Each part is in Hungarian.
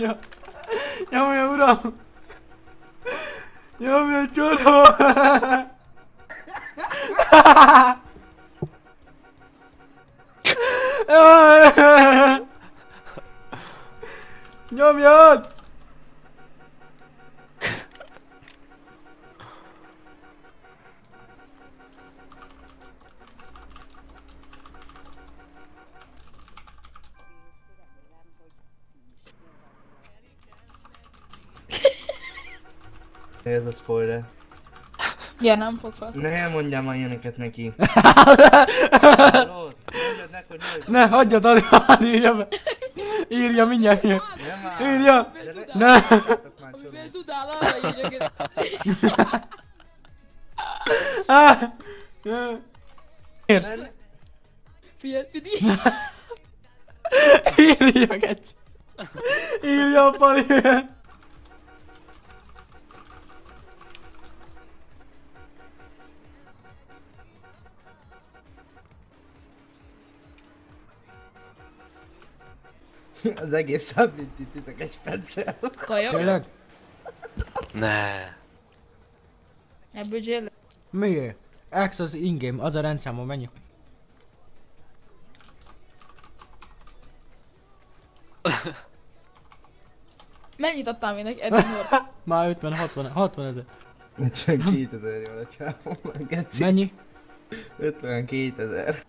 ño ño me duro ño me choro ño me Ez a spoiler. Ja, nem fog fel. Ne mondjál már ilyeneket neki. Ne. Hagyjad, Adrián, írja be! Írja, mindjárt írja! Írja! Ne! Csomó. tudál, arra! Figyelj, figyelj. Írja, geci! Írja a pali! Az egész szabadítitek egy speccel. Kaja? Tényleg? Ne. Ebből jail. Miért? X az ingame, az a rendszámon mennyi? Mennyit adtál még neki? Eddig. Már 50, 60, 60 ezer. 52 ezer jól a csávon. Mennyi? 52 ezer.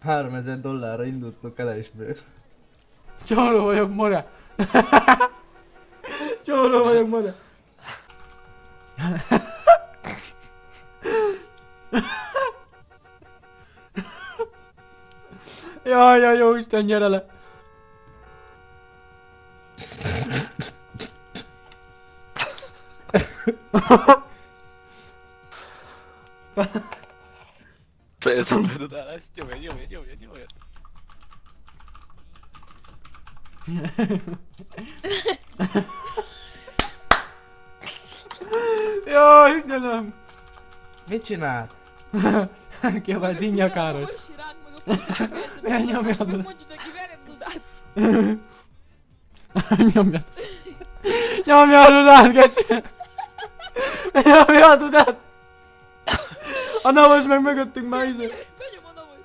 3000 dollárra indultok keresből. Csoró vagyok, more! Csoró vagyok, more! Jaj, jaj, jó Isten, gyere le! Fejezem be tudálást. Nyomjad, nyomjad, nyomjad, nyomjad. Jaj, Istenem! Mit csinált? Kiabált dinnyakáros. Most ránk meg a faszát, Ne, nyomjad Akkor le. mondjuk neki, vered dudát. Nyomjad! Nyomja a dudát, geci! Nyomja a dudát! A navas meg mögöttünk már izé. Benyom a navas.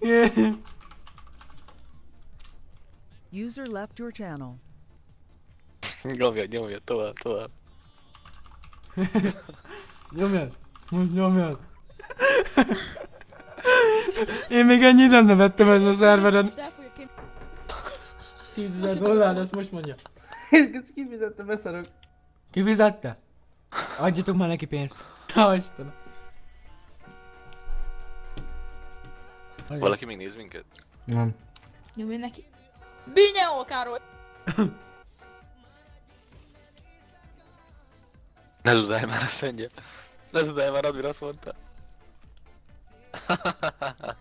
Yeah. User left your channel. Nyomjad, nyomjad, tovább, tovább. Nyomjad! Nyomjad! Én még ennyit nem nevettem ezen a szerveren. 10 ezer dollár, ezt most mondja. Ez kifizette, beszarok. Ki fizette? Adjatok már neki pénzt. Ja, Istenem. Valaki még néz minket? Nem. Nyomj neki. Binyeó, Károly! Ne tudálj már, azt mondja. Ne tudálj már, Admir azt mondta.